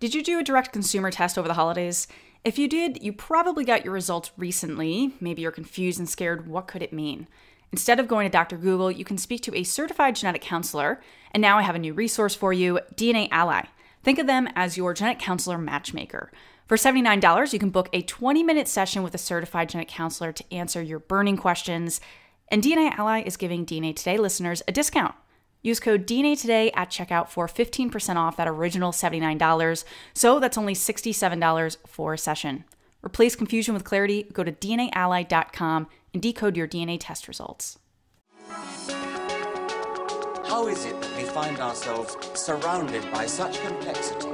Did you do a direct consumer test over the holidays? If you did, you probably got your results recently. Maybe you're confused and scared. What could it mean? Instead of going to Dr. Google, you can speak to a certified genetic counselor. And now I have a new resource for you DNA Ally. Think of them as your genetic counselor matchmaker. For $79, you can book a 20 minute session with a certified genetic counselor to answer your burning questions. And DNA Ally is giving DNA Today listeners a discount. Use code DNA today at checkout for 15% off that original $79. So that's only $67 for a session. Replace confusion with clarity. Go to DNAally.com and decode your DNA test results. How is it that we find ourselves surrounded by such complexity,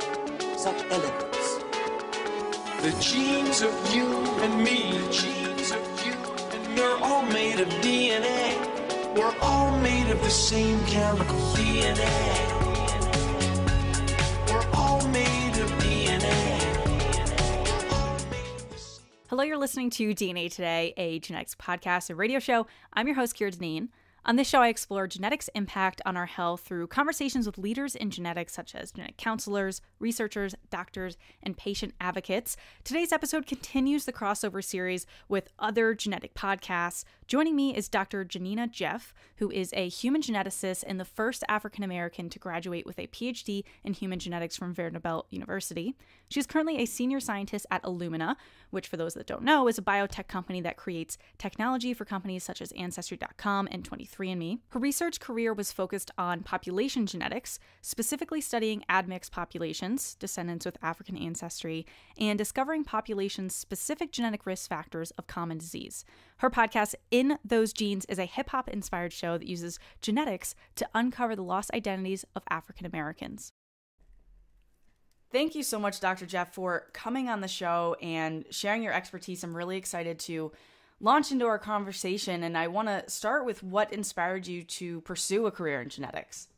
such elegance? The genes of you and me, the genes of you and me, are all made of DNA. We're all made of the same chemical DNA. We're all made of DNA. Hello, you're listening to DNA Today, a genetics podcast and radio show. I'm your host, Kira Dineen. On this show, I explore genetics' impact on our health through conversations with leaders in genetics, such as genetic counselors, researchers, doctors, and patient advocates. Today's episode continues the crossover series with other genetic podcasts. Joining me is Dr. Janina Jeff, who is a human geneticist and the first African American to graduate with a PhD in human genetics from Vanderbilt University. She's currently a senior scientist at Illumina, which, for those that don't know, is a biotech company that creates technology for companies such as Ancestry.com and 23andMe. Her research career was focused on population genetics, specifically studying admixed populations, descendants with African ancestry, and discovering populations' specific genetic risk factors of common disease. Her podcast, In Those Genes, is a hip hop inspired show that uses genetics to uncover the lost identities of African Americans. Thank you so much, Dr. Jeff, for coming on the show and sharing your expertise. I'm really excited to launch into our conversation, and I want to start with what inspired you to pursue a career in genetics.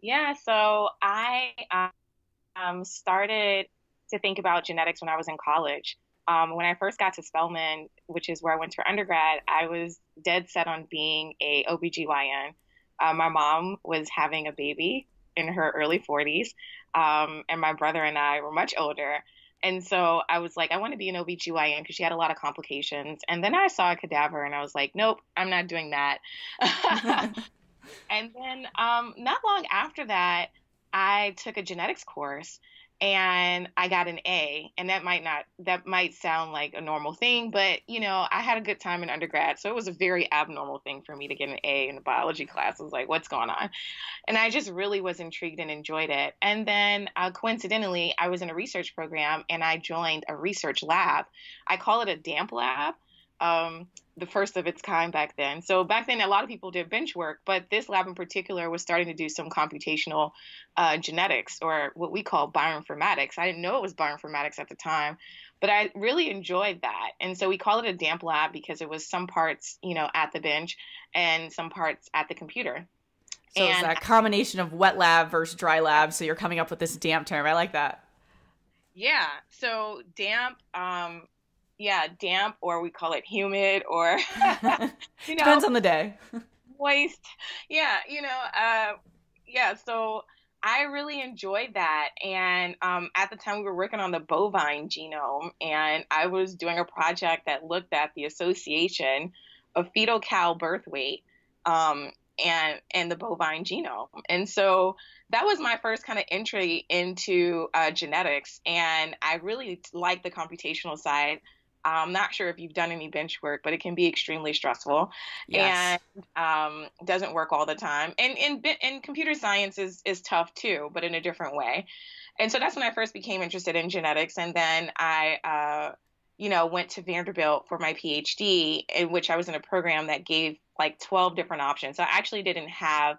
Yeah, so I um, started to think about genetics when I was in college. Um, when I first got to Spelman, which is where I went for undergrad, I was dead set on being a OBGYN. Uh, my mom was having a baby in her early 40s, um, and my brother and I were much older. And so I was like, I want to be an OBGYN because she had a lot of complications. And then I saw a cadaver and I was like, nope, I'm not doing that. and then um, not long after that, I took a genetics course and I got an A. And that might not, that might sound like a normal thing, but you know, I had a good time in undergrad. So it was a very abnormal thing for me to get an A in a biology class. I was like, what's going on? And I just really was intrigued and enjoyed it. And then uh, coincidentally, I was in a research program and I joined a research lab. I call it a DAMP lab. Um, the first of its kind back then. So back then, a lot of people did bench work, but this lab in particular was starting to do some computational uh, genetics or what we call bioinformatics. I didn't know it was bioinformatics at the time, but I really enjoyed that. And so we call it a damp lab because it was some parts, you know, at the bench and some parts at the computer. So and it's that combination of wet lab versus dry lab. So you're coming up with this damp term. I like that. Yeah. So damp, um, yeah, damp or we call it humid or you know depends on the day. moist. Yeah, you know, uh, yeah. So I really enjoyed that, and um, at the time we were working on the bovine genome, and I was doing a project that looked at the association of fetal cow birth weight um, and and the bovine genome, and so that was my first kind of entry into uh, genetics, and I really liked the computational side I'm not sure if you've done any bench work, but it can be extremely stressful yes. and um, doesn't work all the time. And and and computer science is is tough too, but in a different way. And so that's when I first became interested in genetics, and then I. Uh, you know, went to Vanderbilt for my PhD, in which I was in a program that gave like 12 different options. So I actually didn't have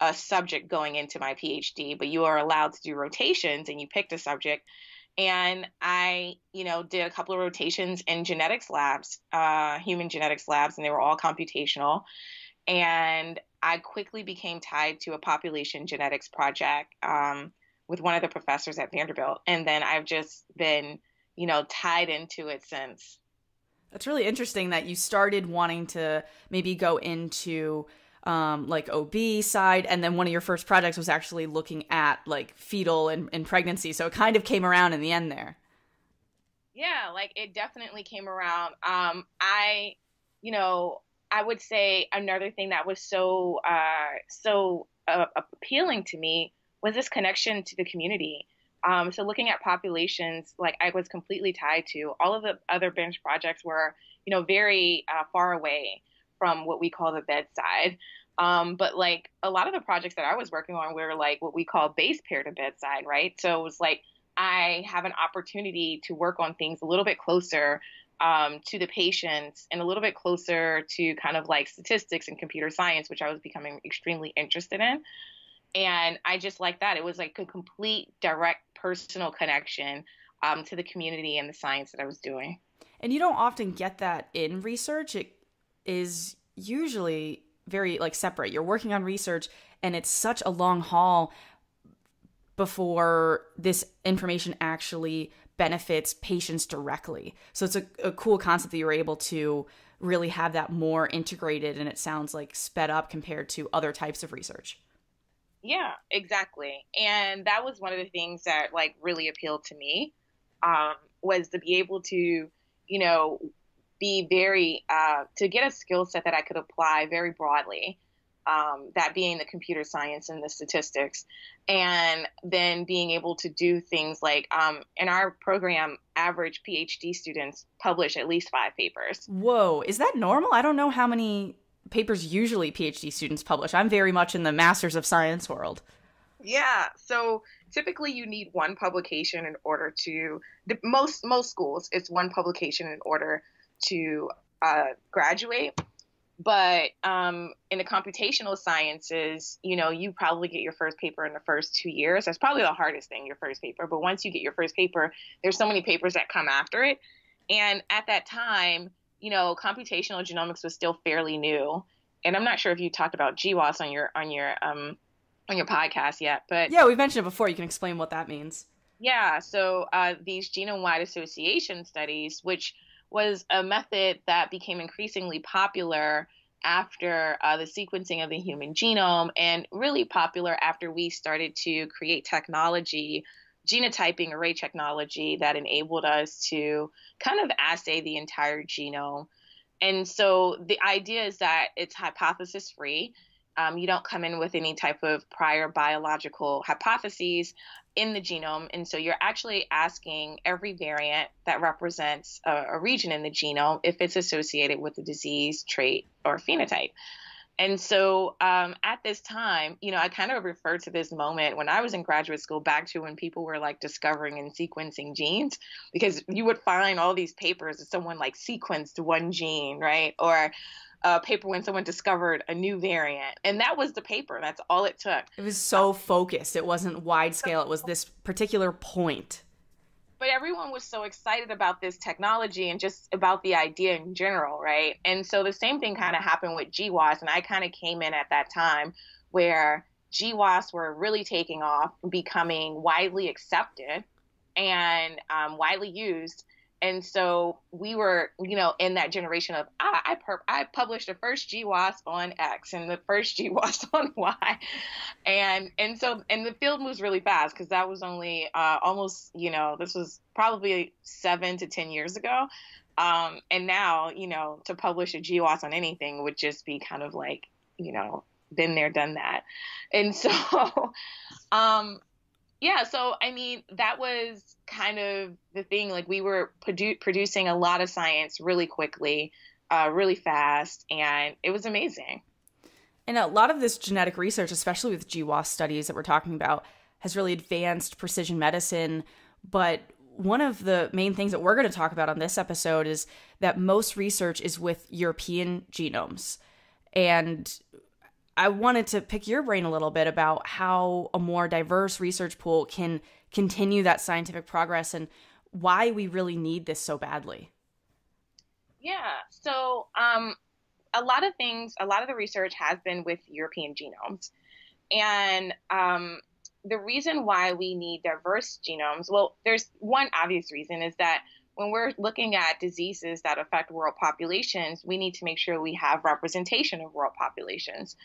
a subject going into my PhD, but you are allowed to do rotations and you picked a subject and I, you know, did a couple of rotations in genetics labs, uh, human genetics labs, and they were all computational. And I quickly became tied to a population genetics project um, with one of the professors at Vanderbilt, and then I've just been, you know, tied into it since. That's really interesting that you started wanting to maybe go into um, like OB side, and then one of your first projects was actually looking at like fetal and, and pregnancy. So it kind of came around in the end there. Yeah, like it definitely came around. Um, I, you know, I would say another thing that was so uh, so uh, appealing to me was this connection to the community. Um, so looking at populations, like I was completely tied to. All of the other bench projects were, you know, very uh, far away from what we call the bedside. Um, but like a lot of the projects that I was working on were like what we call base pair to bedside, right? So it was like I have an opportunity to work on things a little bit closer um, to the patients and a little bit closer to kind of like statistics and computer science, which I was becoming extremely interested in. And I just like that. It was like a complete direct personal connection um, to the community and the science that I was doing. And you don't often get that in research. It is usually very like separate. You're working on research and it's such a long haul before this information actually benefits patients directly. So it's a, a cool concept that you're able to really have that more integrated and it sounds like sped up compared to other types of research. Yeah, exactly. And that was one of the things that like really appealed to me um, was to be able to, you know, be very uh, to get a skill set that I could apply very broadly um, that being the computer science and the statistics, and then being able to do things like um, in our program, average PhD students publish at least five papers. Whoa, is that normal? I don't know how many papers usually PhD students publish. I'm very much in the Masters of Science world. Yeah, so typically you need one publication in order to most most schools it's one publication in order to uh, graduate but um, in the computational sciences, you know, you probably get your first paper in the first two years. That's probably the hardest thing, your first paper. But once you get your first paper, there's so many papers that come after it. And at that time, you know, computational genomics was still fairly new. And I'm not sure if you talked about GWAS on your on your um, on your podcast yet, but yeah, we've mentioned it before. You can explain what that means. Yeah, so uh, these genome-wide association studies, which was a method that became increasingly popular after uh, the sequencing of the human genome and really popular after we started to create technology genotyping array technology that enabled us to kind of assay the entire genome. And so the idea is that it's hypothesis free um, you don't come in with any type of prior biological hypotheses in the genome. And so you're actually asking every variant that represents a, a region in the genome if it's associated with a disease, trait, or phenotype. And so um, at this time, you know, I kind of refer to this moment when I was in graduate school back to when people were like discovering and sequencing genes, because you would find all these papers that someone like sequenced one gene, right? Or a paper when someone discovered a new variant. And that was the paper. That's all it took. It was so focused. It wasn't wide scale. It was this particular point. But everyone was so excited about this technology and just about the idea in general, right? And so the same thing kind of happened with GWAS. And I kind of came in at that time where GWAS were really taking off, becoming widely accepted and um, widely used and so we were, you know, in that generation of I per- I published the first GWAS on X and the first GWAS on Y, and and so and the field moves really fast because that was only uh, almost, you know, this was probably seven to ten years ago, um, and now you know to publish a GWAS on anything would just be kind of like you know been there done that, and so um, yeah, so I mean, that was kind of the thing. Like, we were produ- producing a lot of science really quickly, uh, really fast, and it was amazing. And a lot of this genetic research, especially with GWAS studies that we're talking about, has really advanced precision medicine. But one of the main things that we're going to talk about on this episode is that most research is with European genomes. And I wanted to pick your brain a little bit about how a more diverse research pool can continue that scientific progress and why we really need this so badly. Yeah. So, um, a lot of things, a lot of the research has been with European genomes. And um, the reason why we need diverse genomes, well, there's one obvious reason is that when we're looking at diseases that affect world populations, we need to make sure we have representation of world populations.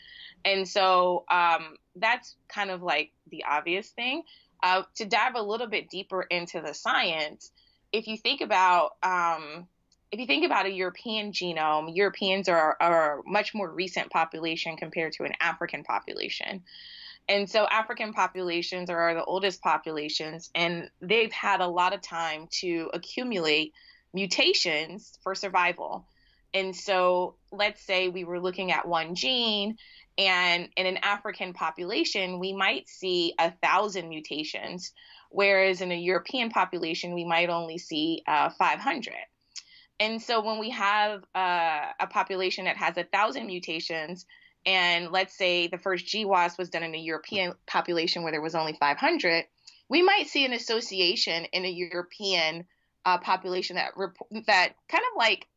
And so um, that's kind of like the obvious thing. Uh, to dive a little bit deeper into the science, if you think about um, if you think about a European genome, Europeans are, are a much more recent population compared to an African population. And so African populations are the oldest populations, and they've had a lot of time to accumulate mutations for survival. And so let's say we were looking at one gene, and in an African population, we might see a thousand mutations, whereas in a European population, we might only see uh, 500. And so when we have uh, a population that has a thousand mutations, and let's say the first GWAS was done in a European population where there was only 500, we might see an association in a European uh, population that rep- that kind of like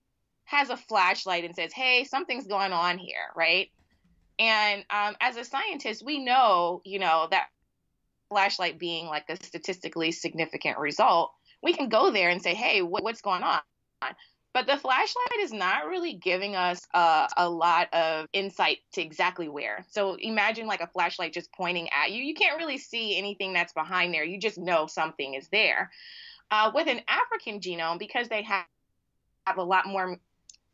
has a flashlight and says, "Hey, something's going on here," right? And um, as a scientist, we know, you know, that flashlight being like a statistically significant result, we can go there and say, "Hey, what, what's going on?" But the flashlight is not really giving us uh, a lot of insight to exactly where. So imagine like a flashlight just pointing at you. You can't really see anything that's behind there. You just know something is there. Uh, with an African genome, because they have, have a lot more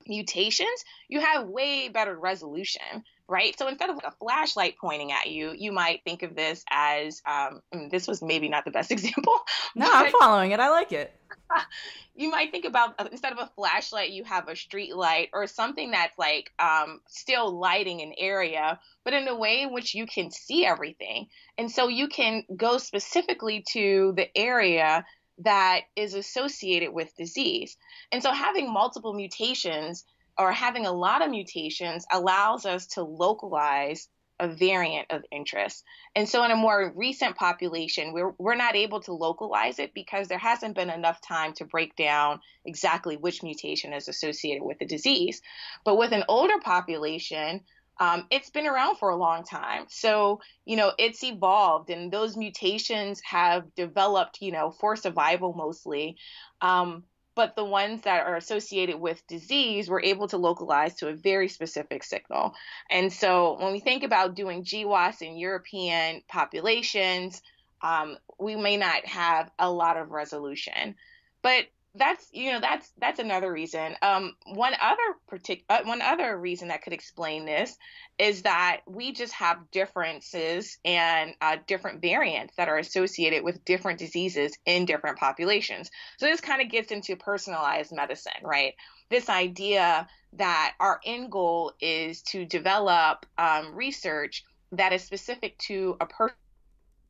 mutations, you have way better resolution, right? So instead of like a flashlight pointing at you, you might think of this as um, mm, this was maybe not the best example. No, I'm following it. I like it. you might think about uh, instead of a flashlight, you have a street light or something that's like um, still lighting an area, but in a way in which you can see everything. And so you can go specifically to the area that is associated with disease. And so having multiple mutations or having a lot of mutations allows us to localize a variant of interest. And so, in a more recent population, we're, we're not able to localize it because there hasn't been enough time to break down exactly which mutation is associated with the disease. But with an older population, um, it's been around for a long time. So, you know, it's evolved and those mutations have developed, you know, for survival mostly. Um, but the ones that are associated with disease we're able to localize to a very specific signal. And so when we think about doing GWAS in European populations, um, we may not have a lot of resolution. But that's you know that's that's another reason. Um, one other partic- uh, one other reason that could explain this is that we just have differences and uh, different variants that are associated with different diseases in different populations. So this kind of gets into personalized medicine, right? This idea that our end goal is to develop um, research that is specific to a person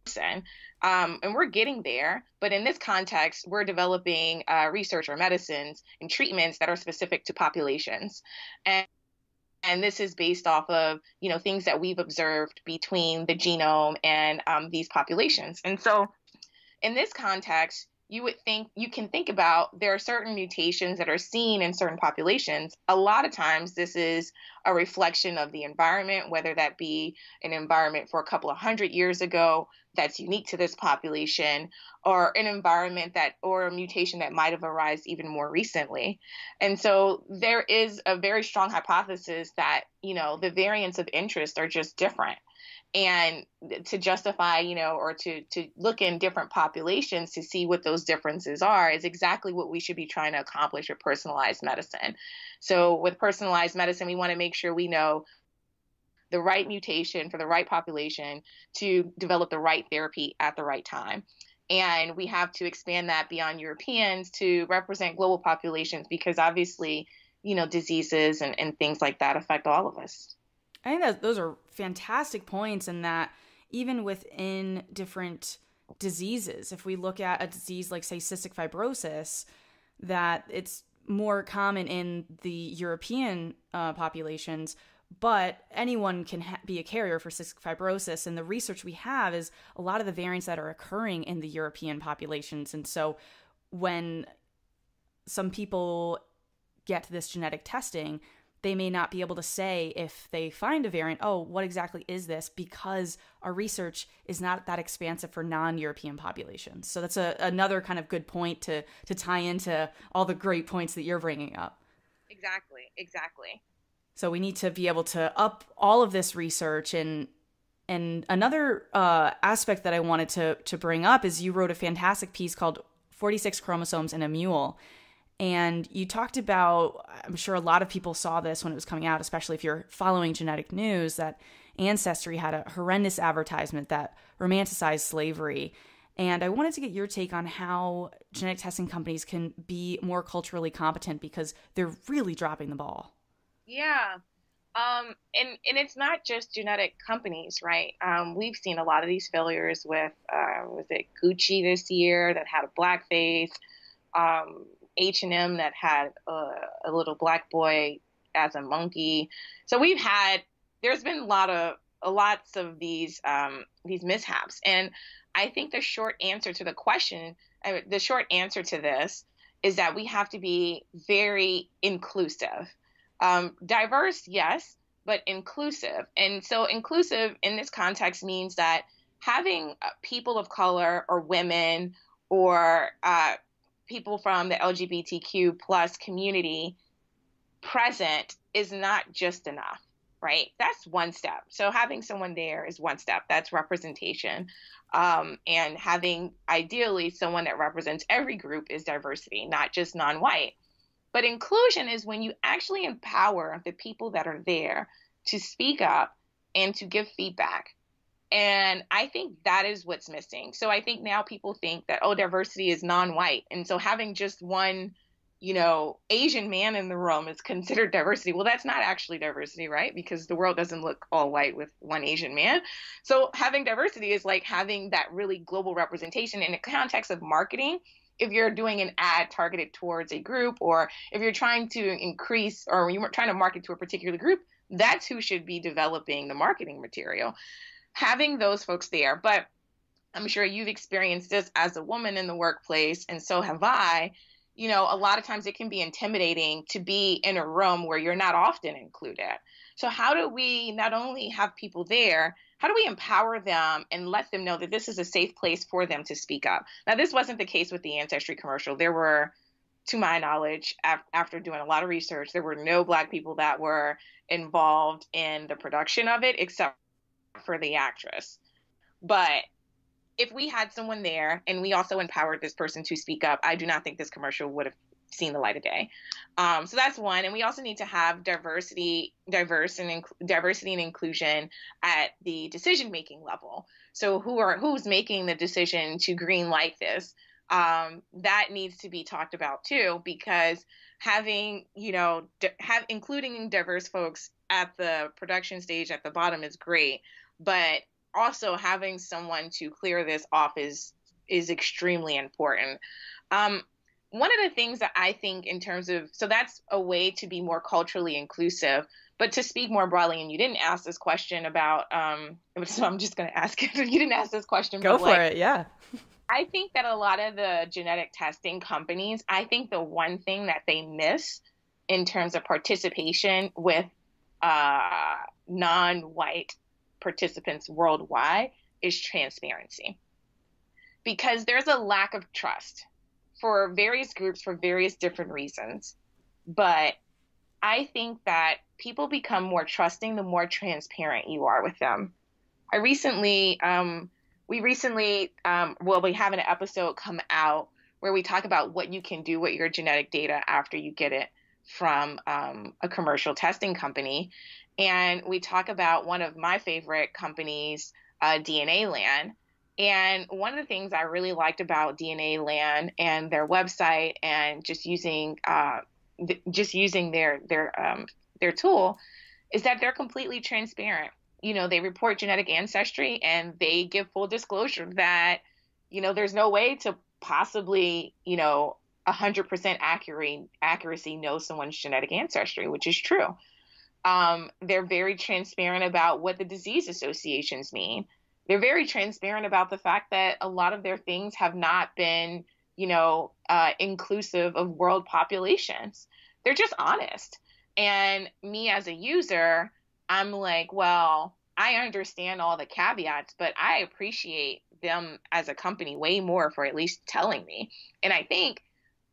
person. Um, and we're getting there. But in this context, we're developing uh, research or medicines and treatments that are specific to populations. And and this is based off of you know things that we've observed between the genome and um, these populations. And so, in this context, you would think you can think about there are certain mutations that are seen in certain populations. A lot of times, this is a reflection of the environment, whether that be an environment for a couple of hundred years ago that's unique to this population, or an environment that, or a mutation that might have arisen even more recently. And so, there is a very strong hypothesis that, you know, the variants of interest are just different and to justify you know or to to look in different populations to see what those differences are is exactly what we should be trying to accomplish with personalized medicine. So with personalized medicine we want to make sure we know the right mutation for the right population to develop the right therapy at the right time. And we have to expand that beyond europeans to represent global populations because obviously you know diseases and, and things like that affect all of us I think that those are fantastic points, and that even within different diseases, if we look at a disease like, say, cystic fibrosis, that it's more common in the European uh, populations, but anyone can be a carrier for cystic fibrosis. And the research we have is a lot of the variants that are occurring in the European populations. And so when some people get this genetic testing, they may not be able to say if they find a variant, oh, what exactly is this? Because our research is not that expansive for non-European populations. So that's a, another kind of good point to to tie into all the great points that you're bringing up. Exactly, exactly. So we need to be able to up all of this research and and another uh, aspect that I wanted to to bring up is you wrote a fantastic piece called 46 chromosomes in a mule and you talked about, I'm sure a lot of people saw this when it was coming out, especially if you're following genetic news, that Ancestry had a horrendous advertisement that romanticized slavery. And I wanted to get your take on how genetic testing companies can be more culturally competent because they're really dropping the ball. Yeah. Um, and, and it's not just genetic companies, right? Um, we've seen a lot of these failures with, uh, was it Gucci this year that had a blackface? Um, H&M that had a, a little black boy as a monkey. So we've had there's been a lot of lots of these um, these mishaps, and I think the short answer to the question, the short answer to this, is that we have to be very inclusive, um, diverse, yes, but inclusive. And so inclusive in this context means that having uh, people of color or women or uh, people from the LGBTQ plus community present is not just enough, right? That's one step. So having someone there is one step. That's representation. Um, and having ideally someone that represents every group is diversity, not just non white. But inclusion is when you actually empower the people that are there to speak up and to give feedback and I think that is what's missing. So I think now people think that, oh, diversity is non white. And so having just one, you know, Asian man in the room is considered diversity. Well, that's not actually diversity, right? Because the world doesn't look all white with one Asian man. So having diversity is like having that really global representation in the context of marketing. If you're doing an ad targeted towards a group, or if you're trying to increase or you're trying to market to a particular group, that's who should be developing the marketing material having those folks there. But I'm sure you've experienced this as a woman in the workplace, and so have I. You know, a lot of times it can be intimidating to be in a room where you're not often included. So, how do we not only have people there, how do we empower them and let them know that this is a safe place for them to speak up? Now, this wasn't the case with the Ancestry commercial. There were, to my knowledge, af- after doing a lot of research, there were no Black people that were involved in the production of it, except for the actress. But if we had someone there and we also empowered this person to speak up, I do not think this commercial would have seen the light of day. Um, so that's one, and we also need to have diversity, diverse and inc- diversity and inclusion at the decision making level. So who are who's making the decision to green light this? Um, that needs to be talked about too, because having you know di- have including diverse folks at the production stage at the bottom is great, but also having someone to clear this off is is extremely important. Um, one of the things that I think in terms of so that's a way to be more culturally inclusive. But to speak more broadly, and you didn't ask this question about, um, so I'm just going to ask it. you didn't ask this question. Go for like, it. Yeah. I think that a lot of the genetic testing companies, I think the one thing that they miss in terms of participation with uh, non-white participants worldwide is transparency. Because there's a lack of trust for various groups for various different reasons. But I think that people become more trusting the more transparent you are with them. I recently, um, we recently, um, well, we have an episode come out where we talk about what you can do with your genetic data after you get it from um, a commercial testing company. And we talk about one of my favorite companies, uh, DNA Land. And one of the things I really liked about DNA Land and their website and just using uh, th- just using their their um, their tool is that they're completely transparent. You know, they report genetic ancestry and they give full disclosure that you know there's no way to possibly you know 100% accurate accuracy know someone's genetic ancestry, which is true. Um, they're very transparent about what the disease associations mean. They're very transparent about the fact that a lot of their things have not been, you know, uh, inclusive of world populations. They're just honest. And me as a user, I'm like, well, I understand all the caveats, but I appreciate them as a company way more for at least telling me. And I think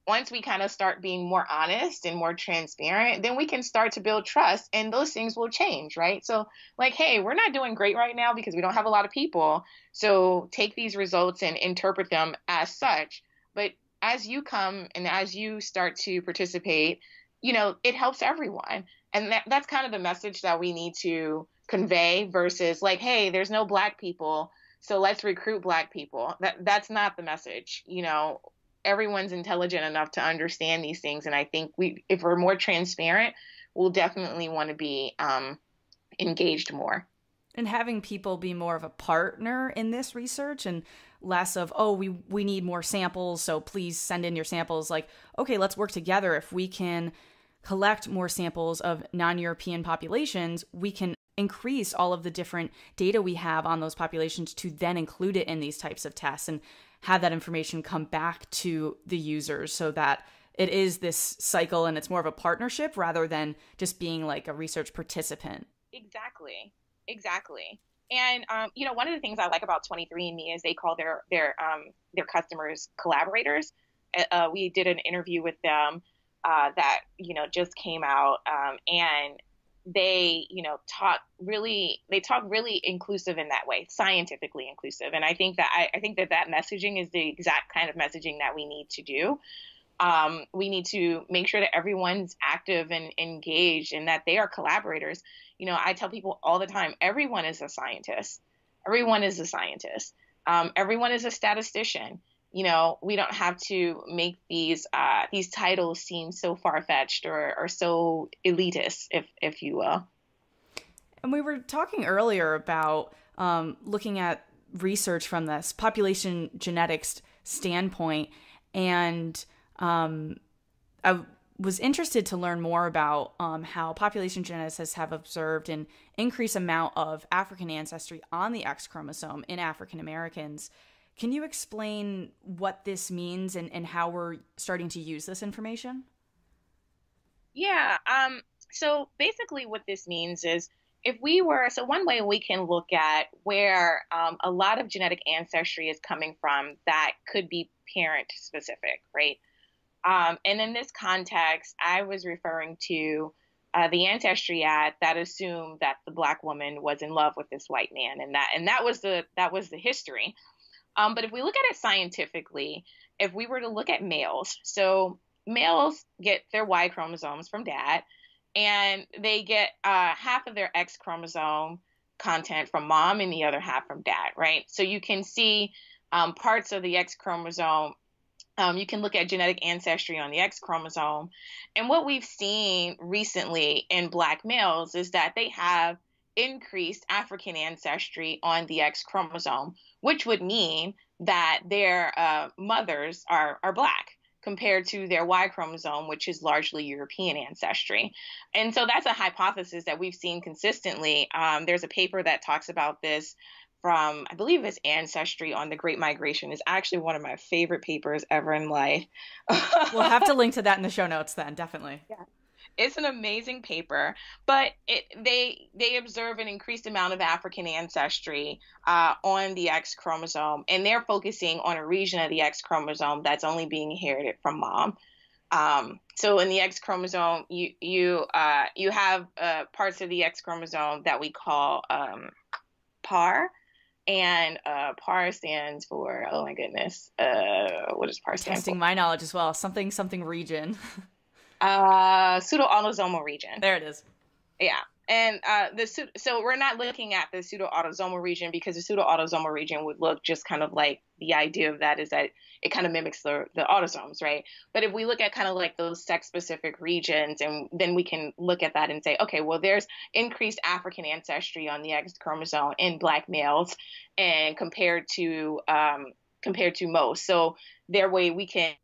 once we kind of start being more honest and more transparent, then we can start to build trust and those things will change, right? So, like, hey, we're not doing great right now because we don't have a lot of people. So, take these results and interpret them as such. But as you come and as you start to participate, you know, it helps everyone. And that, that's kind of the message that we need to convey versus like, hey, there's no black people, so let's recruit black people. That that's not the message. You know, everyone's intelligent enough to understand these things, and I think we, if we're more transparent, we'll definitely want to be um, engaged more. And having people be more of a partner in this research and less of oh we we need more samples so please send in your samples like okay let's work together if we can collect more samples of non-european populations we can increase all of the different data we have on those populations to then include it in these types of tests and have that information come back to the users so that it is this cycle and it's more of a partnership rather than just being like a research participant. Exactly. Exactly. And um, you know, one of the things I like about 23andMe is they call their their um, their customers collaborators. Uh, uh, we did an interview with them uh, that you know just came out, um, and they you know talk really they talk really inclusive in that way scientifically inclusive. And i think that I, I, think that that messaging is the exact kind of messaging that we need to do. Um, we need to make sure that everyone's active and engaged and that they are collaborators. You know i tell people all the time everyone is a scientist. Everyone is a scientist. Um, everyone is a statistician you know, we don't have to make these uh, these titles seem so far fetched or, or so elitist, if if you will. And we were talking earlier about um, looking at research from this population genetics standpoint, and um, I was interested to learn more about um, how population geneticists have observed an increased amount of African ancestry on the X chromosome in African Americans can you explain what this means and, and how we're starting to use this information? Yeah. Um, so basically, what this means is if we were, so one way we can look at where um, a lot of genetic ancestry is coming from that could be parent specific, right? Um, and in this context, I was referring to uh, the ancestry act that assumed that the black woman was in love with this white man, and that and that was the that was the history. Um, but if we look at it scientifically, if we were to look at males, so males get their Y chromosomes from dad, and they get uh, half of their X chromosome content from mom and the other half from dad, right? So you can see um, parts of the X chromosome. Um, you can look at genetic ancestry on the X chromosome. And what we've seen recently in black males is that they have increased African ancestry on the X chromosome, which would mean that their uh, mothers are, are black compared to their Y chromosome, which is largely European ancestry. And so that's a hypothesis that we've seen consistently. Um, there's a paper that talks about this from, I believe it's Ancestry on the Great Migration. is actually one of my favorite papers ever in life. we'll have to link to that in the show notes then, definitely. Yeah. It's an amazing paper, but it, they they observe an increased amount of African ancestry uh, on the X chromosome, and they're focusing on a region of the X chromosome that's only being inherited from mom. Um, so in the X chromosome, you you uh, you have uh, parts of the X chromosome that we call um, PAR, and uh, PAR stands for oh my goodness, uh, what does PAR stand Testing for? my knowledge as well. Something something region. Uh, pseudo-autosomal region. There it is. Yeah. And uh, the so we're not looking at the pseudo-autosomal region because the pseudo-autosomal region would look just kind of like the idea of that is that it kind of mimics the, the autosomes, right? But if we look at kind of like those sex-specific regions, and then we can look at that and say, okay, well, there's increased African ancestry on the X chromosome in Black males, and compared to um, compared to most, so their way we can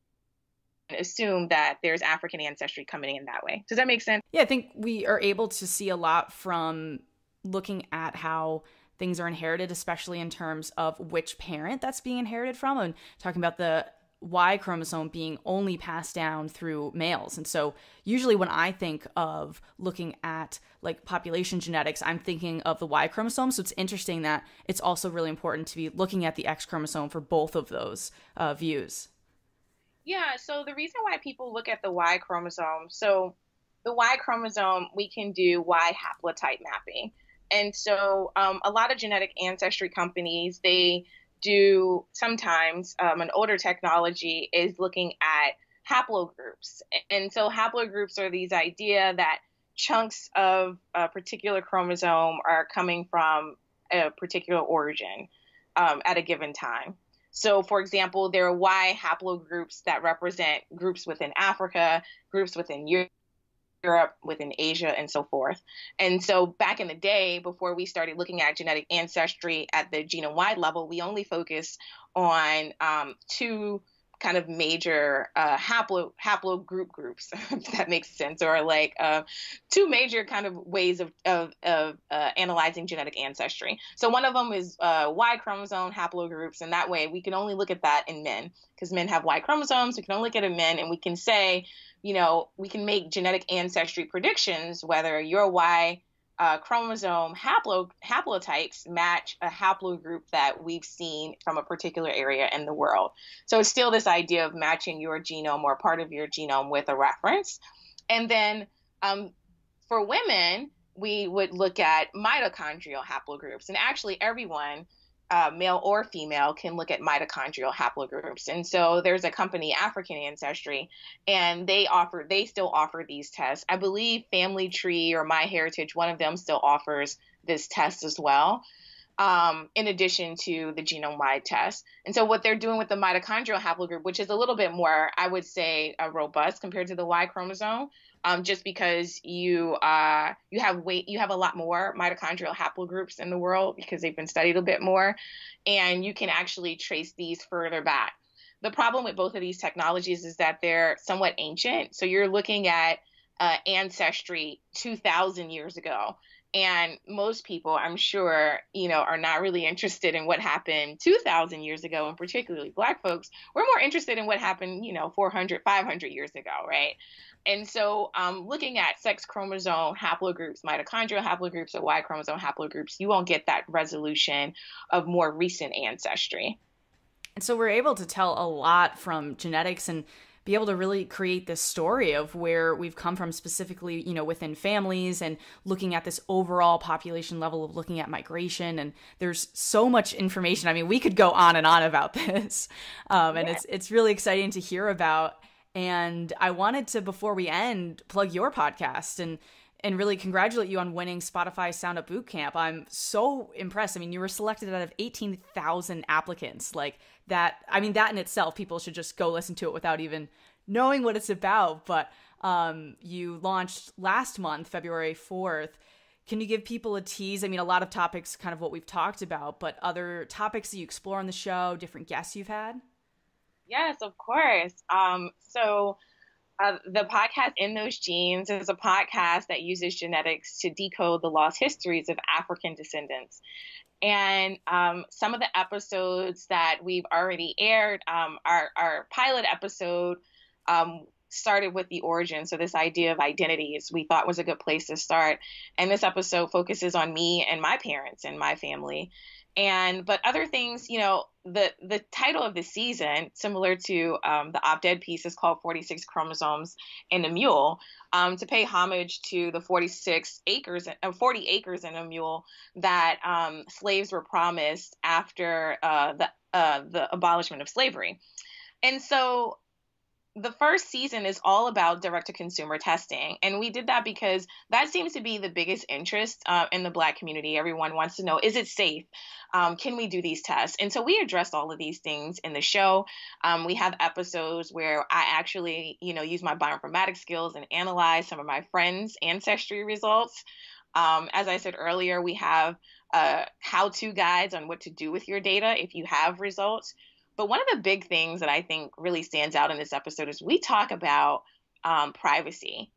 assume that there's African ancestry coming in that way. Does that make sense? Yeah, I think we are able to see a lot from looking at how things are inherited, especially in terms of which parent that's being inherited from, and talking about the Y chromosome being only passed down through males. And so, usually, when I think of looking at like population genetics, I'm thinking of the Y chromosome. So, it's interesting that it's also really important to be looking at the X chromosome for both of those uh, views. Yeah. So, the reason why people look at the Y chromosome, so the Y chromosome, we can do Y haplotype mapping. And so, um, a lot of genetic ancestry companies, they do sometimes um, an older technology is looking at haplogroups. And so haplogroups are these idea that chunks of a particular chromosome are coming from a particular origin um, at a given time. So, for example, there are Y haplogroups that represent groups within Africa, groups within Europe within Asia, and so forth. And so back in the day, before we started looking at genetic ancestry at the genome wide level, we only focused on um, two kind of major uh, haplo haplogroup groups, if that makes sense, or like uh, two major kind of ways of of, of uh, analyzing genetic ancestry. So one of them is uh, Y chromosome haplogroups, and that way we can only look at that in men because men have Y chromosomes. We can only look at in men, and we can say you know, we can make genetic ancestry predictions whether your Y uh, chromosome haplo, haplotypes match a haplogroup that we've seen from a particular area in the world. So it's still this idea of matching your genome or part of your genome with a reference. And then um, for women, we would look at mitochondrial haplogroups. And actually, everyone uh, male or female can look at mitochondrial haplogroups. And so there's a company, African Ancestry, and they offer, they still offer these tests. I believe Family Tree or MyHeritage, one of them still offers this test as well. Um, in addition to the genome wide test. And so, what they're doing with the mitochondrial haplogroup, which is a little bit more, I would say, uh, robust compared to the Y chromosome, um, just because you uh, you have weight you have a lot more mitochondrial haplogroups in the world because they've been studied a bit more, and you can actually trace these further back. The problem with both of these technologies is that they're somewhat ancient. So you're looking at uh, ancestry 2,000 years ago. And most people, I'm sure, you know, are not really interested in what happened 2,000 years ago, and particularly Black folks. We're more interested in what happened, you know, 400, 500 years ago, right? And so, um, looking at sex chromosome haplogroups, mitochondrial haplogroups, or Y chromosome haplogroups, you won't get that resolution of more recent ancestry. And so, we're able to tell a lot from genetics and be able to really create this story of where we've come from specifically you know within families and looking at this overall population level of looking at migration and there's so much information i mean we could go on and on about this um, and yeah. it's it's really exciting to hear about and I wanted to, before we end, plug your podcast and and really congratulate you on winning Spotify Sound Up Boot Camp. I'm so impressed. I mean, you were selected out of 18,000 applicants. Like that, I mean, that in itself, people should just go listen to it without even knowing what it's about. But um, you launched last month, February 4th. Can you give people a tease? I mean, a lot of topics, kind of what we've talked about, but other topics that you explore on the show, different guests you've had? Yes, of course. Um, so, uh, the podcast In Those Genes is a podcast that uses genetics to decode the lost histories of African descendants. And um, some of the episodes that we've already aired, um, our, our pilot episode um, started with the origin. So, this idea of identities we thought was a good place to start. And this episode focuses on me and my parents and my family and but other things you know the the title of the season similar to um, the op-ed piece is called 46 chromosomes and a mule um, to pay homage to the 46 acres uh, 40 acres in a mule that um, slaves were promised after uh, the uh, the abolishment of slavery and so the first season is all about direct to consumer testing. And we did that because that seems to be the biggest interest uh, in the Black community. Everyone wants to know is it safe? Um, can we do these tests? And so we addressed all of these things in the show. Um, we have episodes where I actually, you know, use my bioinformatics skills and analyze some of my friends' ancestry results. Um, as I said earlier, we have uh, how to guides on what to do with your data if you have results. But one of the big things that I think really stands out in this episode is we talk about um, privacy,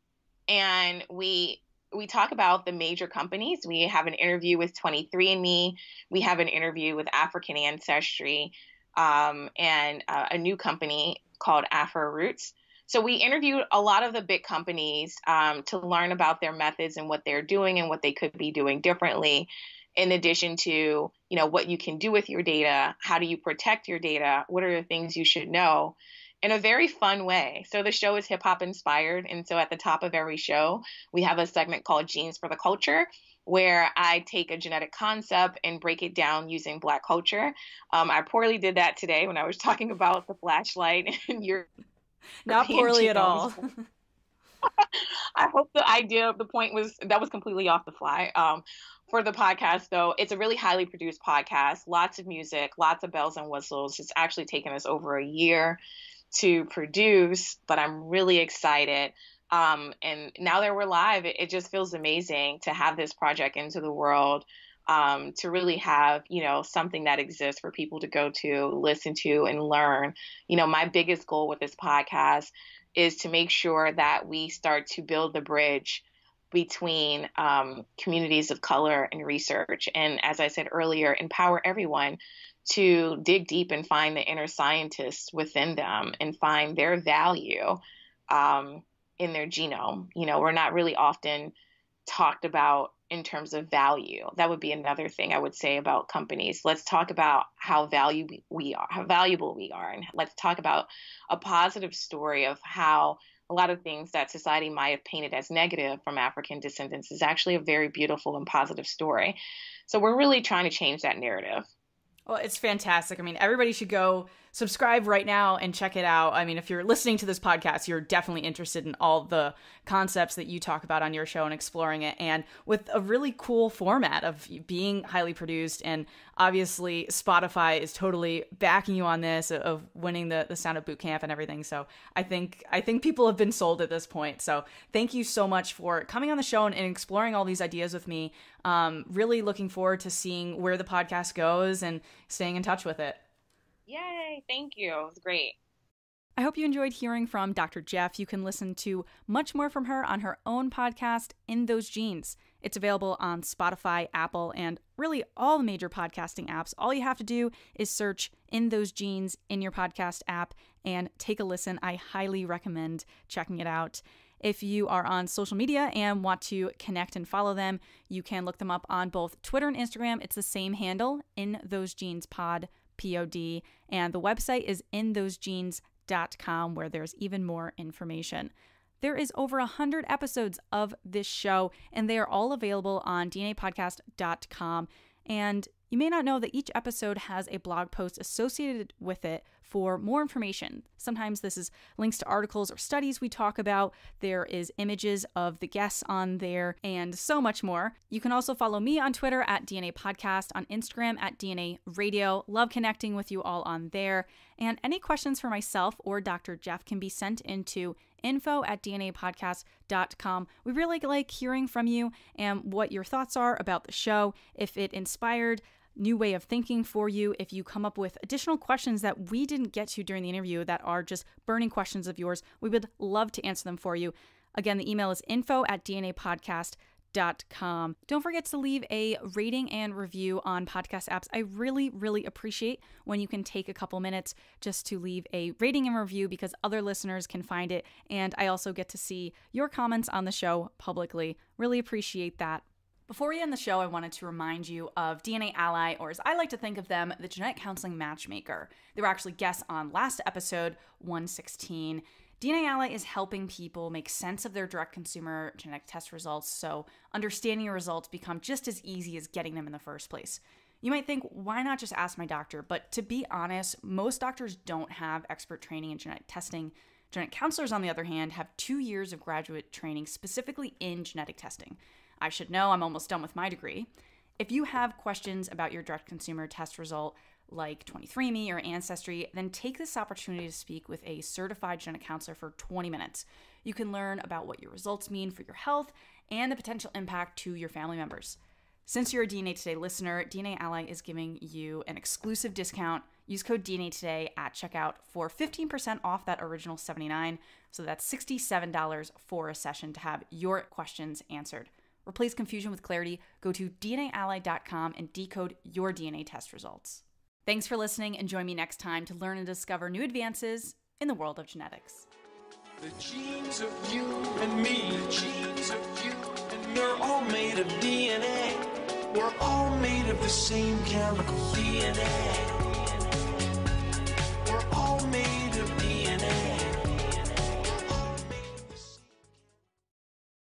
and we we talk about the major companies. We have an interview with 23andMe. We have an interview with African Ancestry. um, and uh, a new company called Afro Roots. So we interviewed a lot of the big companies um, to learn about their methods and what they're doing and what they could be doing differently. In addition to, you know, what you can do with your data, how do you protect your data, what are the things you should know, in a very fun way. So the show is hip hop inspired, and so at the top of every show, we have a segment called Genes for the Culture, where I take a genetic concept and break it down using Black culture. Um, I poorly did that today when I was talking about the flashlight and your not poorly at all. I hope the idea of the point was that was completely off the fly. Um, for the podcast, though, it's a really highly produced podcast. Lots of music, lots of bells and whistles. It's actually taken us over a year to produce, but I'm really excited. Um, and now that we're live, it, it, just feels amazing to have this project into the world. Um, to really have you know something that exists for people to go to listen to and learn you know my biggest goal with this podcast is to make sure that we start to build the bridge between um, communities of color and research and as i said earlier empower everyone to dig deep and find the inner scientists within them and find their value um, in their genome you know we're not really often talked about in terms of value. That would be another thing I would say about companies. Let's talk about how value we are, how valuable we are, and let's talk about a positive story of how a lot of things that society might have painted as negative from African descendants is actually a very beautiful and positive story. So we're really trying to change that narrative. Well, it's fantastic. I mean, everybody should go subscribe right now and check it out. I mean, if you're listening to this podcast, you're definitely interested in all the concepts that you talk about on your show and exploring it. And with a really cool format of being highly produced. And obviously, Spotify is totally backing you on this of winning the, the Sound Up Boot Camp and everything. So I think I think people have been sold at this point. So thank you so much for coming on the show and, and exploring all these ideas with me. Um, really looking forward to seeing where the podcast goes and staying in touch with it. Yay, thank you. It was great. I hope you enjoyed hearing from Dr. Jeff. You can listen to much more from her on her own podcast, In Those Genes. It's available on Spotify, Apple, and really all the major podcasting apps. All you have to do is search In Those Genes in your podcast app and take a listen. I highly recommend checking it out. If you are on social media and want to connect and follow them, you can look them up on both Twitter and Instagram. It's the same handle, In Those Genes Pod. P-O-D, and the website is inthosegenes.com where there's even more information. There is over 100 episodes of this show, and they are all available on dnapodcast.com. And you may not know that each episode has a blog post associated with it for more information. Sometimes this is links to articles or studies we talk about. There is images of the guests on there and so much more. You can also follow me on Twitter at DNA Podcast, on Instagram at DNA Radio. Love connecting with you all on there. And any questions for myself or Dr. Jeff can be sent into info at dnapodcast.com. We really like hearing from you and what your thoughts are about the show. If it inspired new way of thinking for you. If you come up with additional questions that we didn't get to during the interview that are just burning questions of yours, we would love to answer them for you. Again, the email is info at dnapodcast.com. Don't forget to leave a rating and review on podcast apps. I really, really appreciate when you can take a couple minutes just to leave a rating and review because other listeners can find it. And I also get to see your comments on the show publicly. Really appreciate that. Before we end the show, I wanted to remind you of DNA Ally, or as I like to think of them, the genetic counseling matchmaker. They were actually guests on last episode 116. DNA Ally is helping people make sense of their direct consumer genetic test results so understanding your results become just as easy as getting them in the first place. You might think, why not just ask my doctor? But to be honest, most doctors don't have expert training in genetic testing. Genetic counselors, on the other hand, have two years of graduate training specifically in genetic testing. I should know, I'm almost done with my degree. If you have questions about your direct consumer test result, like 23andMe or Ancestry, then take this opportunity to speak with a certified genetic counselor for 20 minutes. You can learn about what your results mean for your health and the potential impact to your family members. Since you're a DNA Today listener, DNA Ally is giving you an exclusive discount. Use code DNA Today at checkout for 15% off that original 79. So that's $67 for a session to have your questions answered. Replace confusion with clarity. Go to DNAally.com and decode your DNA test results. Thanks for listening and join me next time to learn and discover new advances in the world of genetics. The genes of you and me, the genes of you and me are all made of DNA. We're all made of the same chemical DNA.